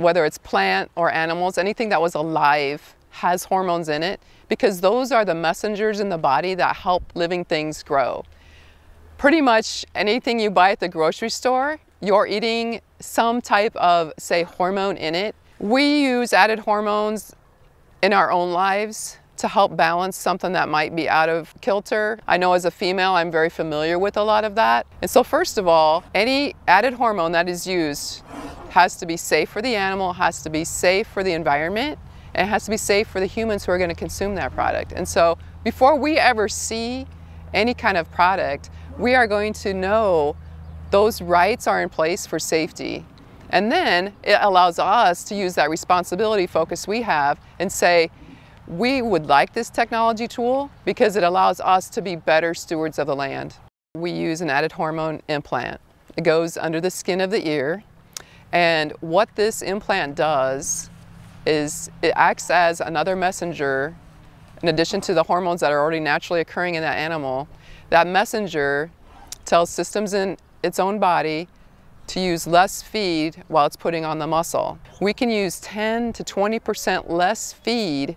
whether it's plant or animals, anything that was alive has hormones in it because those are the messengers in the body that help living things grow. Pretty much anything you buy at the grocery store, you're eating some type of, say, hormone in it. We use added hormones in our own lives to help balance something that might be out of kilter. I know as a female, I'm very familiar with a lot of that. And so first of all, any added hormone that is used has to be safe for the animal, has to be safe for the environment, and it has to be safe for the humans who are going to consume that product. And so before we ever see any kind of product, we are going to know those rights are in place for safety. And then it allows us to use that responsibility focus we have and say, we would like this technology tool because it allows us to be better stewards of the land. We use an added hormone implant. It goes under the skin of the ear and what this implant does is it acts as another messenger in addition to the hormones that are already naturally occurring in that animal. That messenger tells systems in its own body to use less feed while it's putting on the muscle. We can use 10 to 20% less feed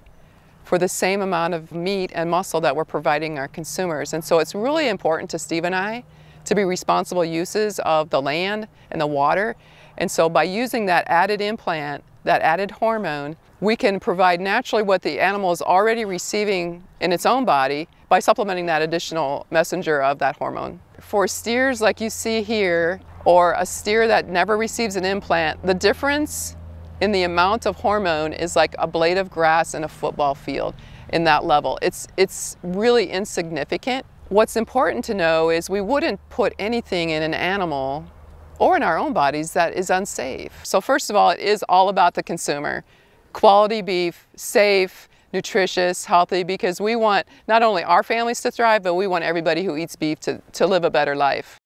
for the same amount of meat and muscle that we're providing our consumers. And so it's really important to Steve and I to be responsible uses of the land and the water. And so by using that added implant, that added hormone, we can provide naturally what the animal is already receiving in its own body by supplementing that additional messenger of that hormone. For steers like you see here, or a steer that never receives an implant, the difference in the amount of hormone is like a blade of grass in a football field in that level. It's, it's really insignificant. What's important to know is we wouldn't put anything in an animal or in our own bodies that is unsafe. So first of all, it is all about the consumer. Quality beef, safe, nutritious, healthy, because we want not only our families to thrive, but we want everybody who eats beef to, to live a better life.